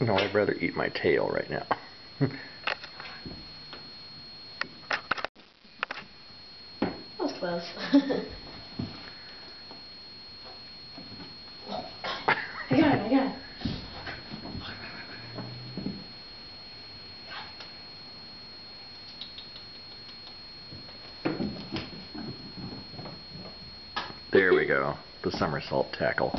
No, I'd rather eat my tail right now. That was close. I got it. I got it. there we go. The somersault tackle.